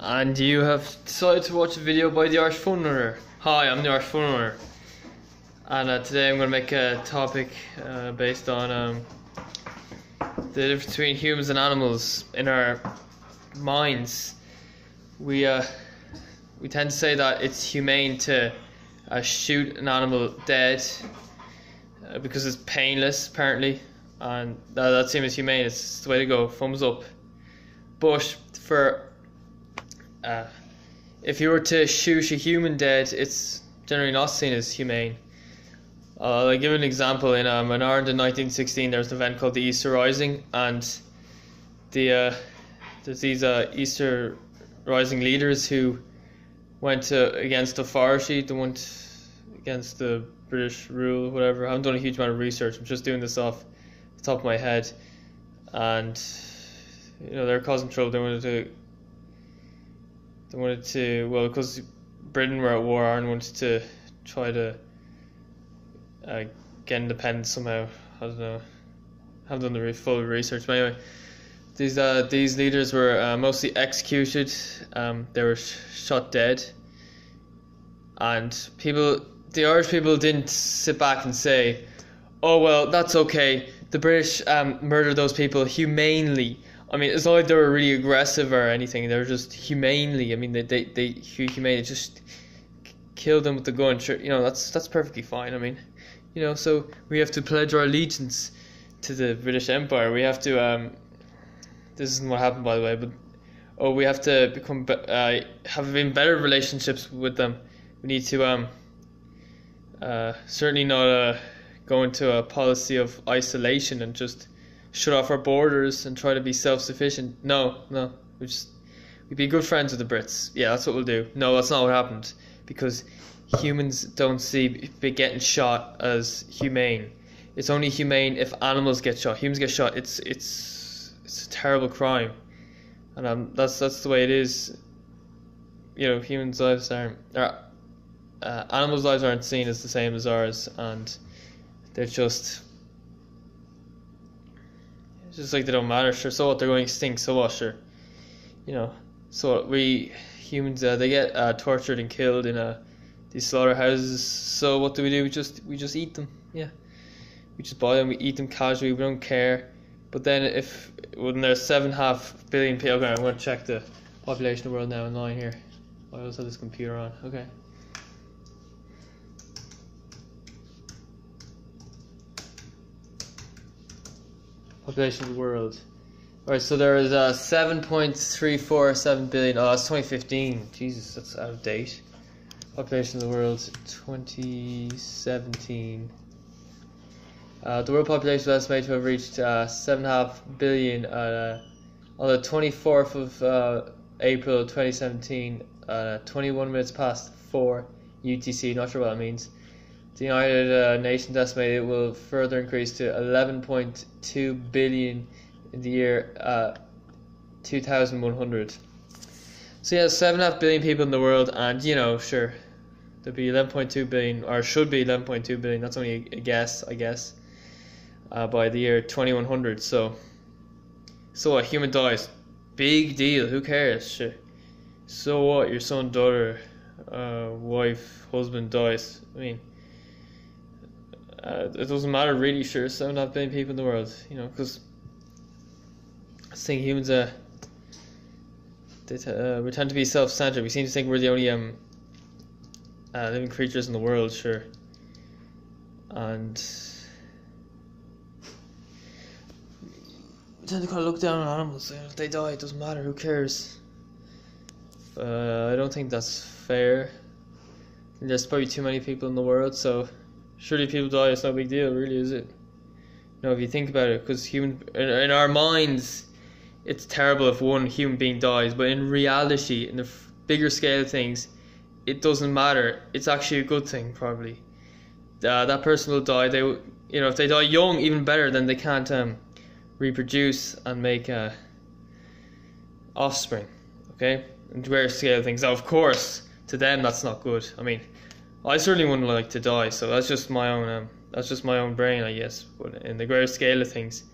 and you have decided to watch a video by the Irish Fun Runner. Hi, I'm the Irish Fun Runner, and uh, today I'm going to make a topic uh, based on um, the difference between humans and animals in our minds. We uh, we tend to say that it's humane to uh, shoot an animal dead uh, because it's painless, apparently, and that, that seems humane. It's the way to go. Thumbs up. But for uh, if you were to shoot a human dead, it's generally not seen as humane. Uh, I'll give an example. In um, in Ireland in 1916, there was an event called the Easter Rising, and the uh, there's these uh, Easter Rising leaders who went to, against authority, they went against the British rule, whatever. I haven't done a huge amount of research. I'm just doing this off the top of my head, and you know they're causing trouble. They wanted to they wanted to well because Britain were at war. Ireland wanted to try to uh, get independence somehow. I don't know. I haven't done the full research, but anyway, these uh, these leaders were uh, mostly executed. Um, they were sh- shot dead, and people, the Irish people, didn't sit back and say, "Oh well, that's okay." The British um, murdered those people humanely I mean, it's not like they were really aggressive or anything. They were just humanely. I mean, they they they humanely just killed them with the gun. Sure, you know that's that's perfectly fine. I mean, you know, so we have to pledge our allegiance to the British Empire. We have to. Um, this isn't what happened, by the way, but oh, we have to become uh, have in better relationships with them. We need to um uh, certainly not uh, go into a policy of isolation and just shut off our borders and try to be self sufficient. No, no. We just we'd be good friends with the Brits. Yeah, that's what we'll do. No, that's not what happened because humans don't see getting shot as humane. It's only humane if animals get shot. Humans get shot. It's it's it's a terrible crime, and um, that's that's the way it is. You know, humans' lives aren't. Or, uh, animals' lives aren't seen as the same as ours, and they're just just like they don't matter. Sure, so what? They're going extinct. So what? Sure, you know. So we humans, uh, they get uh, tortured and killed in uh, these slaughterhouses. So what do we do? We just we just eat them. Yeah, we just buy them. We eat them casually. We don't care. But then if when there's seven half billion people, okay, I'm to check the population of the world now online here. I also have this computer on. Okay. Population of the world. Alright, so there is uh, 7.347 billion. Oh, that's 2015. Jesus, that's out of date. Population of the world 2017. Uh, the world population was estimated to have reached uh, 7.5 billion uh, on the 24th of uh, April 2017, uh, 21 minutes past 4 UTC. Not sure what that means. The United uh, Nations estimate it will further increase to 11.2 billion in the year uh, 2100. So yeah, seven and a half billion people in the world, and you know, sure, there'll be 11.2 billion, or should be 11.2 billion. That's only a guess, I guess. Uh, by the year 2100. So, so a human dies, big deal. Who cares? Sure. So what? Your son, daughter, uh, wife, husband dies. I mean uh, it doesn't matter really. Sure, seven and a half billion people in the world, you know, because I think humans they t- uh, we tend to be self-centered. We seem to think we're the only um uh, living creatures in the world, sure, and we tend to kind of look down on animals. If they die, it doesn't matter. Who cares? Uh, I don't think that's fair. There's probably too many people in the world, so surely people die. It's no big deal, really, is it? No, if you think about it, because human in, in, our minds, it's terrible if one human being dies, but in reality, in the f- bigger scale of things, it doesn't matter. It's actually a good thing, probably. Uh, that person will die. They, you know, if they die young, even better. Then they can't um, reproduce and make uh, offspring. Okay, and greater scale of things. Now, of course, to them that's not good. I mean, I certainly wouldn't like to die, so that's just my own um, that's just my own brain, I guess. But in the greater scale of things,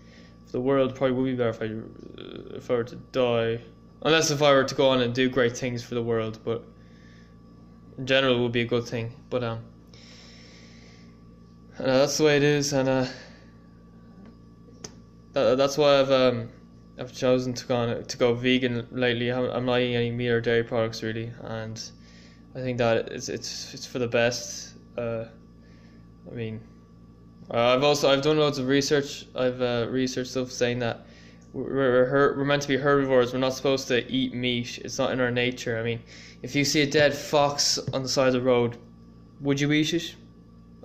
the world probably would be better if I uh, if I were to die unless if I were to go on and do great things for the world, but in general, it would be a good thing. But um, uh, that's the way it is, and uh, that, that's why I've um, I've chosen to go to go vegan lately. I'm not eating any meat or dairy products really, and I think that it's it's it's for the best. Uh, I mean, uh, I've also I've done loads of research. I've uh, researched stuff saying that we're we're, we're meant to be herbivores. We're not supposed to eat meat. It's not in our nature. I mean, if you see a dead fox on the side of the road, would you eat it?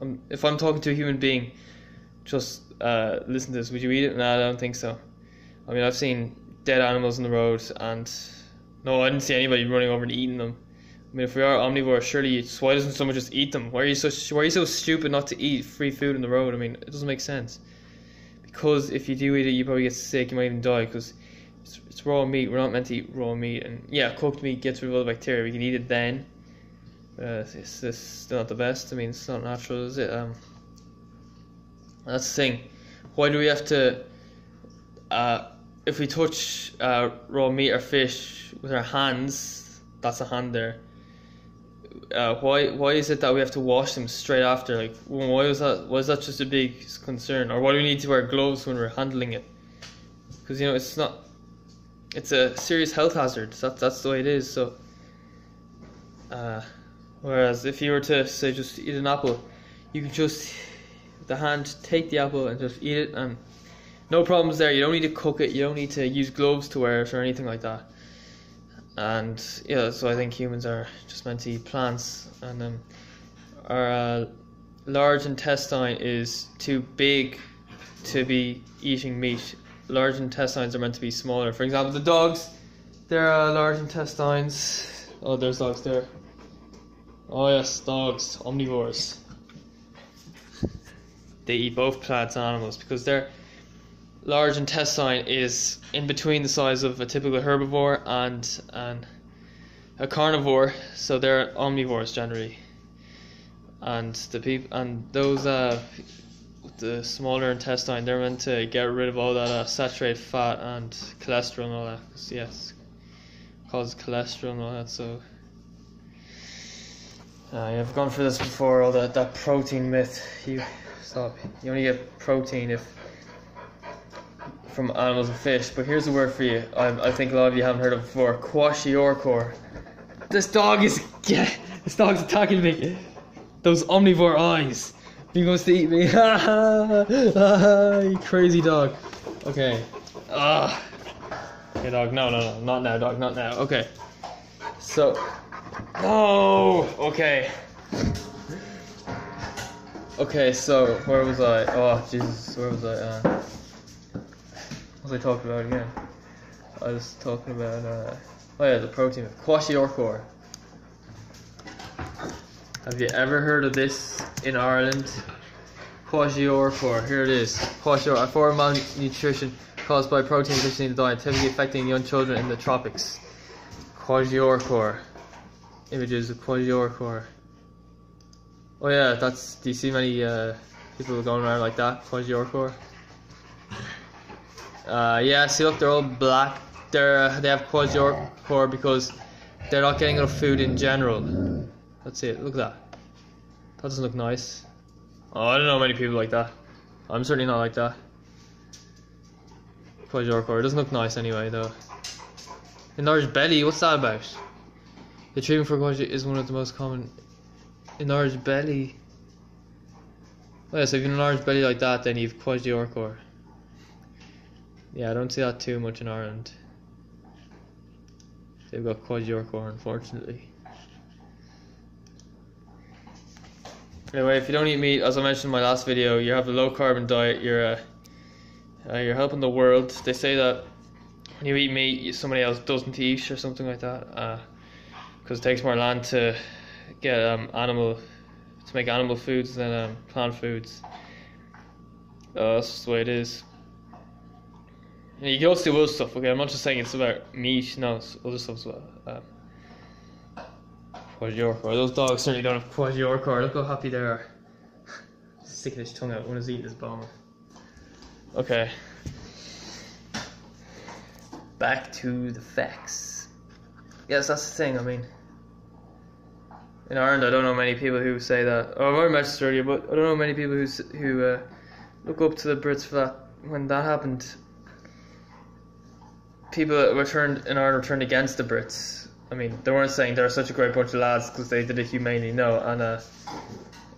Um, if I'm talking to a human being, just uh, listen to this. Would you eat it? No, I don't think so. I mean, I've seen dead animals on the road, and no, I didn't see anybody running over and eating them. I mean, if we are omnivores, surely it's, why doesn't someone just eat them? Why are you so why are you so stupid not to eat free food in the road? I mean, it doesn't make sense. Because if you do eat it, you probably get sick. You might even die because it's, it's raw meat. We're not meant to eat raw meat, and yeah, cooked meat gets rid of all the bacteria. We can eat it then. Uh, it's, it's still not the best. I mean, it's not natural, is it? Um, that's the thing. Why do we have to? Uh, if we touch uh, raw meat or fish with our hands, that's a hand there uh, why why is it that we have to wash them straight after? Like, why was that? Why is that just a big concern? Or why do we need to wear gloves when we're handling it? Because you know it's not. It's a serious health hazard. That that's the way it is. So. Uh, whereas if you were to say just eat an apple, you can just the hand take the apple and just eat it and no problems there. You don't need to cook it. You don't need to use gloves to wear it or anything like that and yeah, so I think humans are just meant to eat plants, and um, our uh, large intestine is too big to be eating meat. Large intestines are meant to be smaller. For example, the dogs, their uh, large intestines. Oh, there's dogs there. Oh yes, dogs, omnivores. They eat both plants and animals because their large intestine is in between the size of a typical herbivore and an a carnivore, so they're omnivores generally. And the people and those uh, the smaller intestine, they're meant to get rid of all that uh, saturated fat and cholesterol and all that. Yes, causes cholesterol and all that. So. Uh, I've gone through this before. All that that protein myth. You stop. You only get protein if from animals and fish, but here's a word for you. I, I think a lot of you haven't heard of before. Kwashiorkor. This dog is yeah, this dog's attacking me. Those omnivore eyes. He wants to eat me. you crazy dog. Okay. Ah. Okay, dog. No, no, no. Not now, dog. Not now. Okay. So. Oh. Okay. Okay. So where was I? Oh Jesus. Where was I? Uh, was I talking about again? I was talking about, uh, oh yeah, the protein, kwashiorkor. Have you ever heard of this in Ireland? Kwashiorkor, here it is. Kwashiorkor, a form of malnutrition caused by protein deficiency in the diet, typically affecting young children in the tropics. Kwashiorkor. Images of kwashiorkor. Oh yeah, that's, do you see many uh, people going around like that? Kwashiorkor. Uh, yeah, see, look, they're all black. They're uh, they have kwashiorkor because they're not getting enough food in general. That's it. Look at that. That doesn't look nice. Oh, I don't know many people like that. I'm certainly not like that. Kwashiorkor. It doesn't look nice anyway, though. Enlarged belly. What's that about? The treatment for kwashiorkor is one of the most common. Enlarged belly. Oh, yeah, so if you enlarged belly like that, then you've kwashiorkor. Yeah, I don't see that too much in Ireland. They've got kwashiorkor, unfortunately. Anyway, if you don't eat meat, as I mentioned in my last video, you have a low carbon diet. You're uh, uh, you're helping the world. They say that when you eat meat, somebody else doesn't eat or something like that, because uh, it takes more land to get um, animal to make animal foods than um, plant foods. Uh, that's the way it is. You can also do other stuff, okay? I'm not just saying it's about meat, no, it's other stuff as well. Um, kwashiorkor. Those dogs certainly don't have kwashiorkor. Look how happy they are. Sticking his tongue out when he's eating his bone. Okay. back to the facts. Yes, that's the thing. I mean, in Ireland, I don't know many people who say that. Oh, I've already mentioned this earlier, but I don't know many people who who uh, look up to the Brits for that. When that happened, people were in Ireland were turned against the Brits. I mean, they weren't saying they're such a great bunch of lads because they did it humanely. No, and uh,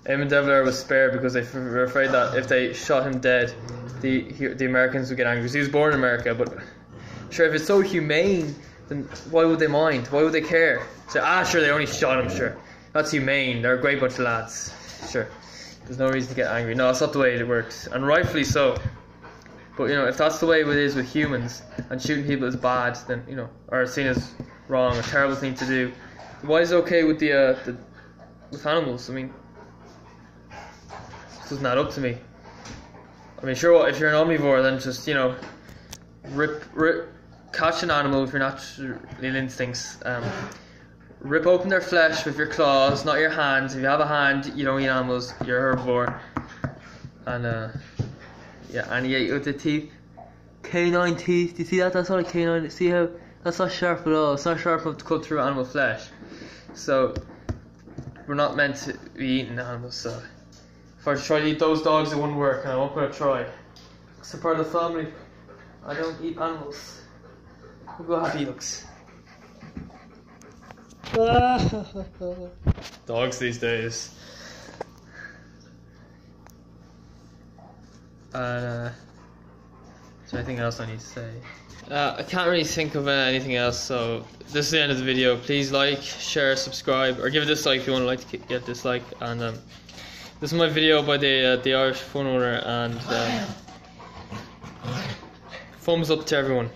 Eamon De Valera was spared because they were afraid that if they shot him dead, the he, the Americans would get angry. 'Cause he was born in America, but sure, if it's so humane, then why would they mind? Why would they care? So ah, sure, they only shot him. Sure, that's humane. They're a great bunch of lads. Sure, there's no reason to get angry. No, that's not the way it works, and rightfully so. But you know, if that's the way it is with humans, and shooting people is bad, then you know, or seen as wrong, a terrible thing to do. Why is it okay with the uh, the with animals? I mean, this doesn't add up to me. I mean, sure, if you're an omnivore, then just you know, rip, rip, catch an animal with your natural instincts. Um, rip open their flesh with your claws, not your hands. If you have a hand, you don't eat animals. You're a herbivore. And uh, yeah, and you eat with the teeth. Canine teeth. Do you see that? That's not a canine. See how that's not sharp at all. It's not sharp enough to cut through animal flesh. So we're not meant to be eating animals. So if I try to eat those dogs, it wouldn't work, and I won't gonna try. It's a part of the family. I don't eat animals. Look how happy he looks. Dogs these days. Uh, is there anything else I need to say? Uh, I can't really think of uh, anything else, so this is the end of the video. Please like, share, subscribe, or give a dislike if you want to like to get a dislike. And um, this is my video by the uh, the Irish Fun Runner, and um, thumbs up to everyone.